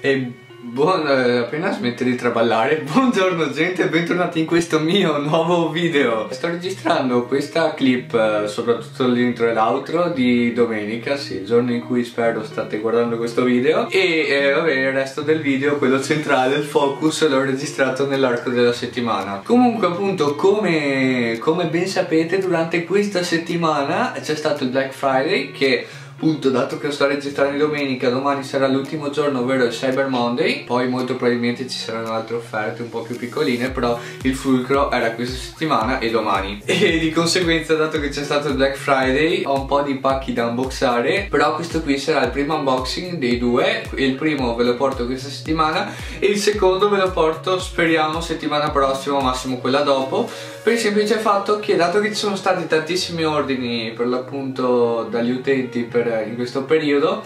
E buon, eh, appena smette di traballare, buongiorno gente e bentornati in questo mio nuovo video. Sto registrando questa clip, eh, soprattutto l'intro e l'outro di domenica, sì, il giorno in cui spero state guardando questo video. E eh, vabbè, il resto del video, quello centrale, il focus, l'ho registrato nell'arco della settimana. Comunque appunto, come, come ben sapete, durante questa settimana c'è stato il Black Friday che appunto dato che sto registrando domenica domani sarà l'ultimo giorno ovvero il Cyber Monday poi molto probabilmente ci saranno altre offerte un po' più piccoline però il fulcro era questa settimana e domani. E di conseguenza dato che c'è stato il Black Friday ho un po' di pacchi da unboxare però questo qui sarà il primo unboxing dei due il primo ve lo porto questa settimana e il secondo ve lo porto speriamo settimana prossima massimo quella dopo per il semplice fatto che dato che ci sono stati tantissimi ordini per l'appunto dagli utenti per, in questo periodo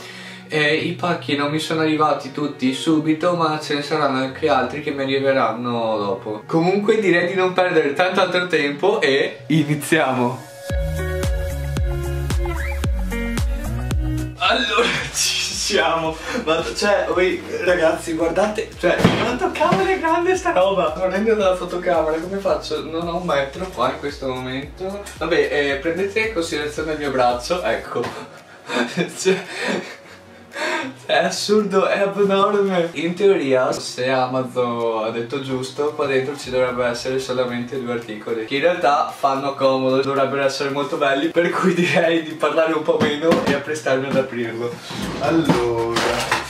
eh, i pacchi non mi sono arrivati tutti subito ma ce ne saranno anche altri che mi arriveranno dopo. Comunque direi di non perdere tanto altro tempo e iniziamo. Allora siamo. Ma cioè voi ragazzi guardate cioè quanto cavolo è grande sta roba. Prendendo dalla fotocamera come faccio? Non ho un metro qua in questo momento. Vabbè eh, prendete in considerazione il mio braccio ecco. Cioè è assurdo, è abnorme. In teoria, se Amazon ha detto giusto Qua dentro ci dovrebbero essere solamente due articoli Che in realtà fanno comodo Dovrebbero essere molto belli Per cui direi di parlare un po' meno E apprestarmi ad aprirlo. Allora.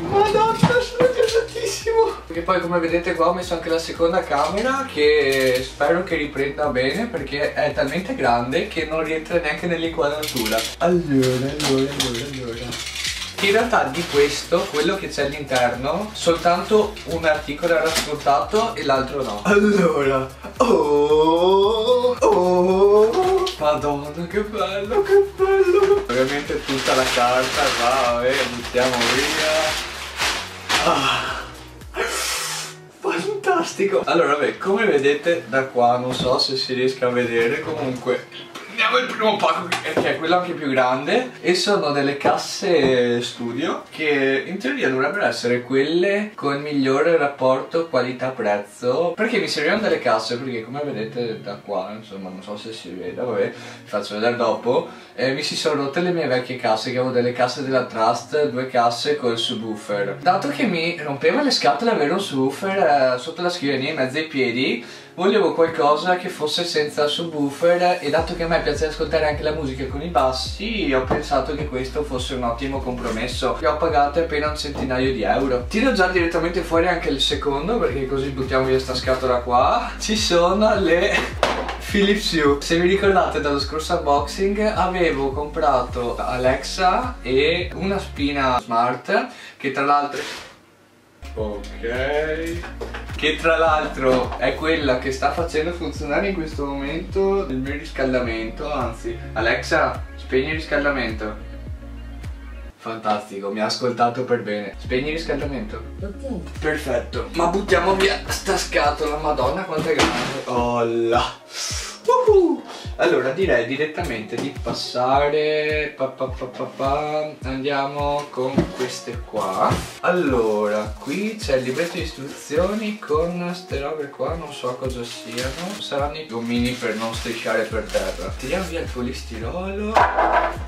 Madonna, sono gasatissimo Perché poi come vedete qua ho messo anche la seconda camera Che spero che riprenda bene Perché è talmente grande che non rientra neanche nell'inquadratura. Allora, allora, allora, allora in realtà di questo, quello che c'è all'interno, soltanto un articolo era sfruttato e l'altro no. Allora, oh, oh, madonna che bello, che bello. Ovviamente tutta la carta, vabbè, buttiamo via. Ah. Fantastico Allora vabbè come vedete da qua non so se si riesca a vedere comunque prendiamo il primo pacco che è quello anche più grande e sono delle casse studio che in teoria dovrebbero essere quelle con il migliore rapporto qualità-prezzo perché mi servivano delle casse perché come vedete da qua insomma non so se si vede vabbè vi faccio vedere dopo eh, mi si sono rotte le mie vecchie casse che avevo delle casse della Trust due casse col subwoofer. Dato che mi rompeva le scatole avere un subwoofer eh, sotto la scrivania in mezzo ai piedi volevo qualcosa che fosse senza subwoofer e dato che a me piace ascoltare anche la musica con i bassi ho pensato che questo fosse un ottimo compromesso. E ho pagato appena un centinaio di euro. Tiro già direttamente fuori anche il secondo perché così buttiamo via sta scatola qua. Ci sono le Philips Hue. Se vi ricordate dallo scorso unboxing avevo comprato Alexa e una spina smart che tra l'altro Ok. Che tra l'altro è quella che sta facendo funzionare in questo momento il mio riscaldamento anzi Alexa spegni il riscaldamento. Fantastico mi ha ascoltato per bene. Spegni il riscaldamento. Ok. Perfetto. Ma buttiamo via sta scatola madonna quanto è grande. Oh là uh -huh. Allora direi direttamente di passare pa, pa, pa, Andiamo con queste qua. Allora qui c'è il libretto di istruzioni con queste robe qua Non so cosa siano. Saranno i gommini per non strisciare per terra. Tiriamo via il polistirolo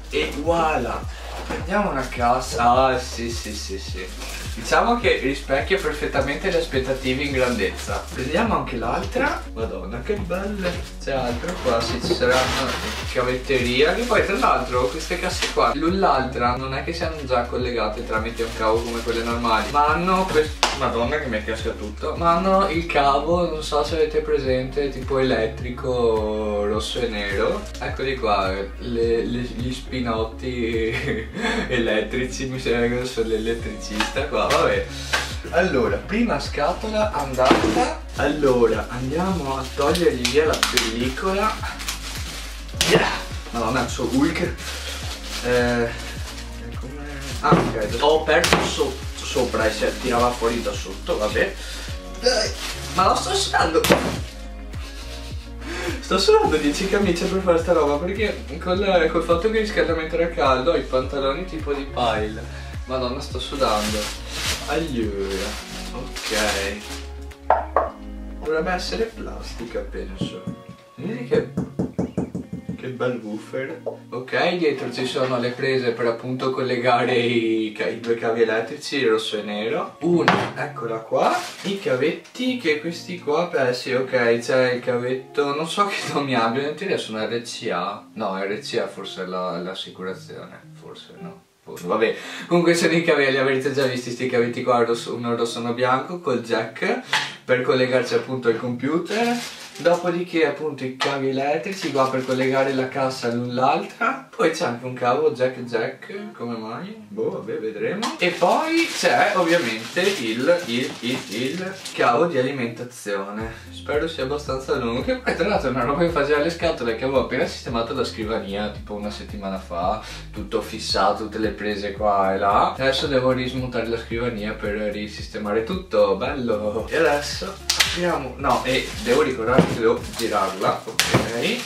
E voilà Prendiamo una cassa Ah sì sì sì sì. Diciamo che rispecchia perfettamente le aspettative in grandezza. Prendiamo anche l'altra. Madonna che belle. C'è altro qua? Sì ci saranno cavetteria Che poi tra l'altro queste casse qua L'un l'altra non è che siano già collegate tramite un cavo come quelle normali Ma hanno questo Madonna che mi casca tutto. Ma hanno il cavo Non so se avete presente Tipo elettrico rosso e nero. Eccoli qua le, le, Gli spinotti elettrici Mi sembra che sono l'elettricista qua Vabbè. Allora, prima scatola andata. Allora, andiamo a togliergli via la pellicola. Yeah. Madonna, suo Hulk. Eh, come... Ah, ok, ho perso sotto sopra e si tirava fuori da sotto, vabbè. Ma lo sto sudando Sto sudando 10 camicie per fare sta roba perché col, col fatto che il riscaldamento era caldo ho i pantaloni tipo di pile. Madonna sto sudando. Allora ok. Dovrebbe essere plastica penso. Vedi che bel woofer. Ok dietro ci sono le prese per appunto collegare i, i due cavi elettrici rosso e nero. Una eccola qua. I cavetti che questi qua beh sì ok c'è il cavetto. Non so che nomi abbiano in teoria sono RCA no RCA forse è l'assicurazione. Forse no. Vabbè, comunque sono i cavelli, avrete già visto questi cavetti qua, uno rosso e uno bianco col jack per collegarci appunto al computer Dopodiché appunto i cavi elettrici qua per collegare la cassa l'un l'altra Poi c'è anche un cavo jack jack, come mai? Boh vabbè vedremo. E poi c'è ovviamente il, il, il, il cavo di alimentazione. Spero sia abbastanza lungo Che poi tra l'altro è una roba che faceva le scatole che avevo appena sistemato la scrivania Tipo una settimana fa Tutto fissato, tutte le prese qua e là. Adesso devo rismontare la scrivania per risistemare tutto Bello. E adesso apriamo. No e devo ricordarmi che devo girarla ok?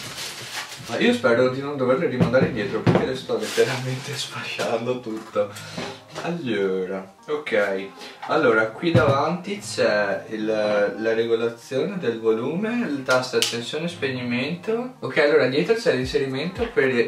Ma io spero di non doverle rimandare indietro perché le sto letteralmente sfasciando tutto. Allora ok allora qui davanti c'è la regolazione del volume il tasto accensione e spegnimento. Ok allora dietro c'è l'inserimento per,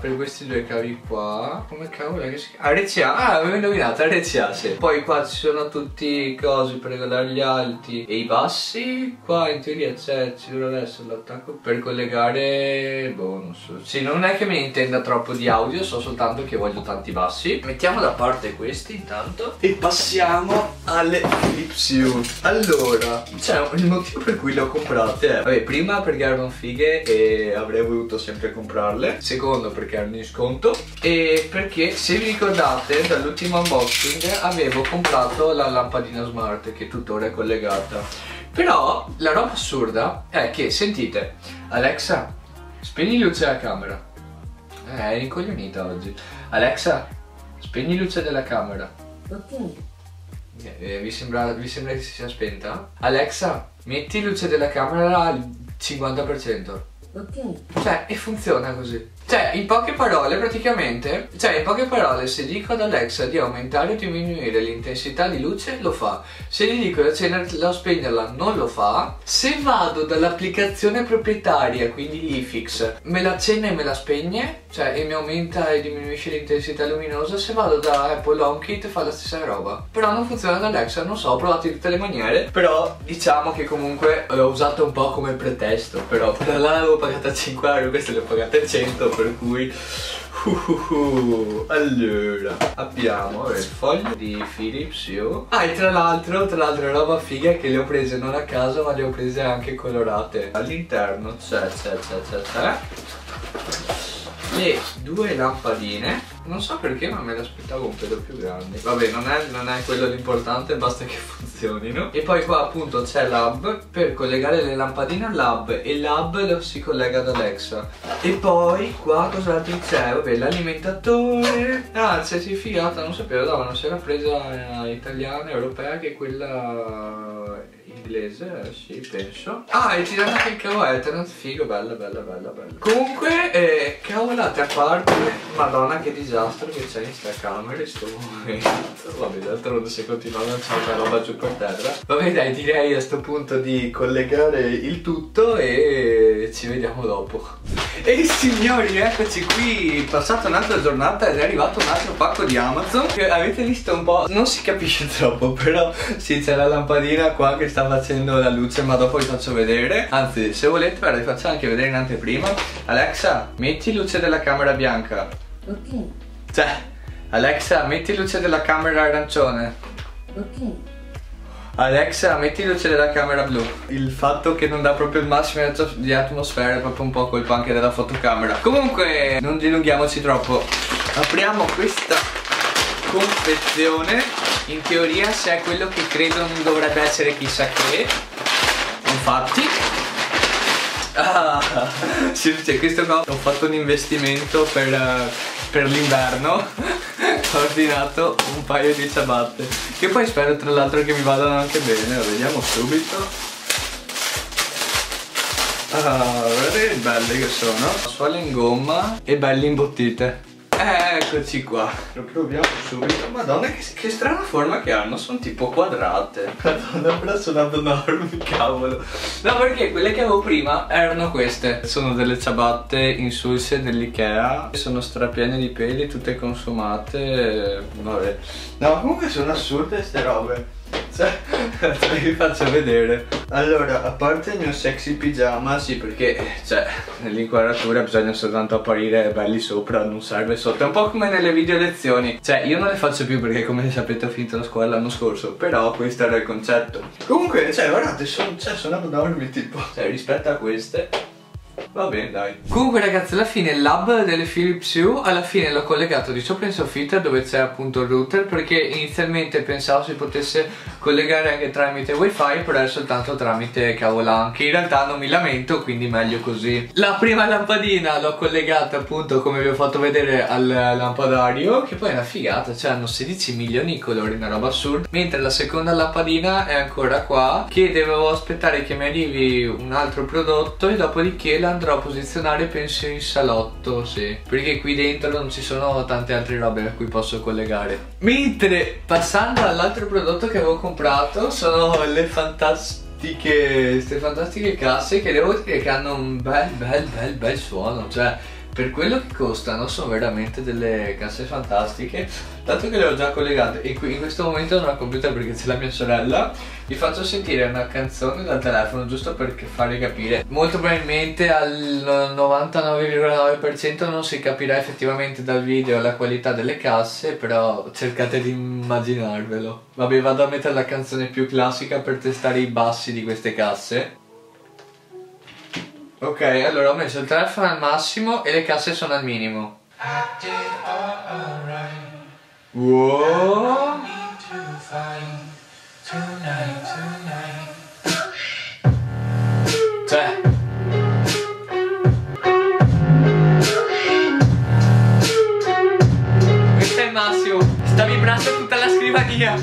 per questi due cavi qua. Come cavolo è che si chiama? RCA ah avevo indovinato RCA sì. Poi qua ci sono tutti i cosi per regolare gli alti e i bassi. Qua in teoria c'è ci dovrà adesso l'attacco per collegare boh non so. Sì non è che ne intenda troppo di audio so soltanto che voglio tanti bassi. Mettiamo da parte questi intanto e passiamo alle Philips Hue. Allora cioè il motivo per cui le ho comprate è vabbè prima perché erano fighe e avrei voluto sempre comprarle. Secondo perché erano in sconto. E perché se vi ricordate dall'ultimo unboxing avevo comprato la lampadina smart che tuttora è collegata. Però la roba assurda è che sentite Alexa spegni luce della camera. Eh, è incoglionita oggi. Alexa spegni luce della camera Ok. Eh, vi, sembra, vi sembra che si sia spenta? Alexa, metti luce della camera al 50%. Ok. Cioè, e funziona così. Cioè, in poche parole, praticamente, cioè, in poche parole, se dico ad Alexa di aumentare o diminuire l'intensità di luce, lo fa. Se gli dico di accenderla o spegnerla, non lo fa. Se vado dall'applicazione proprietaria, quindi l'IFIX, me la accende e me la spegne, cioè, e mi aumenta e diminuisce l'intensità luminosa. Se vado da Apple HomeKit, fa la stessa roba. Però non funziona da Alexa, non so, ho provato in tutte le maniere. Però, diciamo che comunque l'ho usato un po' come pretesto. Però, là l'avevo pagata 5 euro, questa le ho pagate 100 per cui uh, uh, uh. allora abbiamo il foglio di Philips io. Ah e tra l'altro tra l'altro roba figa che le ho prese non a caso ma le ho prese anche colorate. All'interno c'è c'è c'è c'è c'è le due lampadine. Non so perché ma me le aspettavo un pelo più grandi. Vabbè non è, non è quello l'importante basta che funzionino. E poi qua appunto c'è l'hub. Per collegare le lampadine all'hub e l'hub si collega ad Alexa. E poi qua cosa c'è? Vabbè l'alimentatore. Ah c'è si figata non sapevo no, non si era presa italiana europea che quella inglese, sì, penso. Ah, ti danno anche il cavo Ethernet, figo, bella, bella, bella, bella. Comunque, eh, cavolate a parte, madonna che disastro che c'è in sta camera in sto momento. Vabbè, d'altronde se continuano c'è una roba giù per terra. Vabbè dai, direi a sto punto di collegare il tutto e ci vediamo dopo. E signori, eccoci qui, passata un'altra giornata ed è arrivato un altro pacco di Amazon che avete visto un po', non si capisce troppo, però sì, c'è la lampadina qua che sta facendo la luce, ma dopo vi faccio vedere. Anzi, se volete, guarda, vi faccio anche vedere in anteprima. Alexa, metti luce della camera bianca. Ok. Cioè, Alexa, metti luce della camera arancione. Ok. Alexa, metti luce della camera blu. Il fatto che non dà proprio il massimo di atmosfera è proprio un po' colpa anche della fotocamera. Comunque, non dilunghiamoci troppo. Apriamo questa confezione. In teoria, se è quello che credo non dovrebbe essere chissà che. Infatti, Ah, sì, cioè questo qua ho fatto un investimento per, uh, per l'inverno ho ordinato un paio di ciabatte che poi spero tra l'altro che mi vadano anche bene lo vediamo subito. Ah, guardate che belle che sono suole in gomma e belle imbottite. Eh, eccoci qua. Lo proviamo subito. Madonna, che, che strana forma che hanno. Sono tipo quadrate. Madonna, però sono abnormi, cavolo. No, perché quelle che avevo prima erano queste. Sono delle ciabatte insulse dell'Ikea. Sono strapiene di peli, tutte consumate. Vabbè. No, comunque sono assurde queste robe. Cioè, vi faccio vedere. Allora, a parte il mio sexy pigiama Sì, perché, cioè, nell'inquadratura bisogna soltanto apparire belli sopra Non serve sotto. È un po' come nelle video lezioni. Cioè, io non le faccio più perché, come sapete, ho finito la scuola l'anno scorso Però questo era il concetto. Comunque, cioè, guardate, sono, cioè, sono abnormi, tipo Cioè, rispetto a queste Va bene, dai. Comunque ragazzi, alla fine il lab delle Philips Hue, alla fine l'ho collegato di sopra in soffitta dove c'è appunto il router perché inizialmente pensavo si potesse collegare anche tramite wifi, però è soltanto tramite cavolan, che in realtà non mi lamento, quindi meglio così. La prima lampadina l'ho collegata appunto come vi ho fatto vedere al lampadario, che poi è una figata, cioè hanno 16 milioni di colori, una roba assurda, mentre la seconda lampadina è ancora qua, che devo aspettare che mi arrivi un altro prodotto e dopodiché la andrò a posizionare penso in salotto, sì. Perché qui dentro non ci sono tante altre robe a cui posso collegare. Mentre passando all'altro prodotto che avevo comprato sono le fantastiche, queste fantastiche casse che devo dire che hanno un bel bel bel bel suono, cioè per quello che costano sono veramente delle casse fantastiche dato che le ho già collegate. E qui in questo momento non ho computer perché c'è la mia sorella. Vi faccio sentire una canzone dal telefono giusto per farvi capire. Molto probabilmente al 99,9% non si capirà effettivamente dal video la qualità delle casse però cercate di immaginarvelo. Vabbè vado a mettere la canzone più classica per testare i bassi di queste casse Ok, allora ho messo il telefono al massimo e le casse sono al minimo. Wow. Cioè. Questo è il massimo. Sta vibrando tutta la scrivania.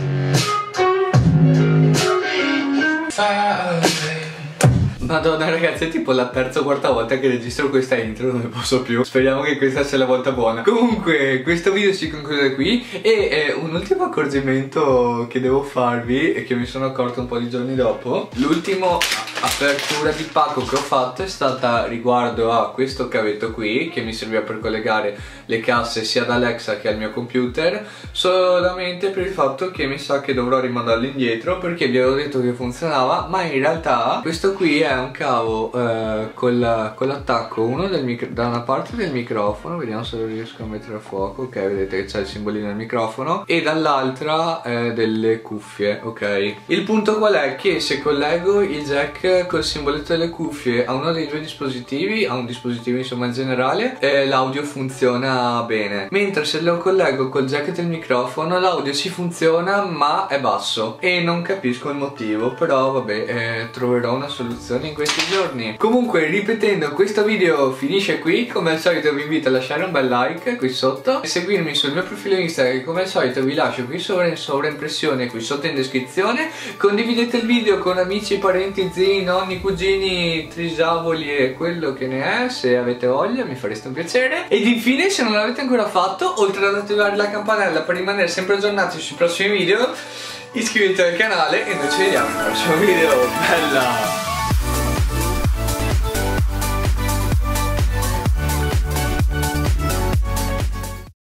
Madonna ragazzi è tipo la terza o quarta volta che registro questa intro Non ne posso più. Speriamo che questa sia la volta buona. Comunque questo video si conclude qui E eh, un ultimo accorgimento che devo farvi E che mi sono accorto un po' di giorni dopo. L'ultimo apertura di pacco che ho fatto è stata riguardo a questo cavetto qui che mi serviva per collegare le casse sia ad Alexa che al mio computer solamente per il fatto che mi sa che dovrò rimandarlo indietro perché vi avevo detto che funzionava ma in realtà questo qui è un cavo eh, con l'attacco uno da una parte del microfono vediamo se lo riesco a mettere a fuoco ok vedete che c'è il simbolino del microfono e dall'altra eh, delle cuffie ok. Il punto qual è? Che se collego il jack col simboletto delle cuffie a uno dei due dispositivi, a un dispositivo insomma in generale, eh, l'audio funziona bene. Mentre se lo collego col jack del microfono l'audio si funziona ma è basso. E non capisco il motivo, però vabbè eh, troverò una soluzione in questi giorni. Comunque ripetendo questo video finisce qui, come al solito vi invito a lasciare un bel like qui sotto e seguirmi sul mio profilo Instagram che come al solito vi lascio qui sopra in sovraimpressione qui sotto in descrizione. Condividete il video con amici, parenti, zii nonni, cugini, trisavoli e quello che ne è, se avete voglia mi fareste un piacere. Ed infine se non l'avete ancora fatto, oltre ad attivare la campanella per rimanere sempre aggiornati sui prossimi video, iscrivetevi al canale e noi ci vediamo al prossimo video. Bella!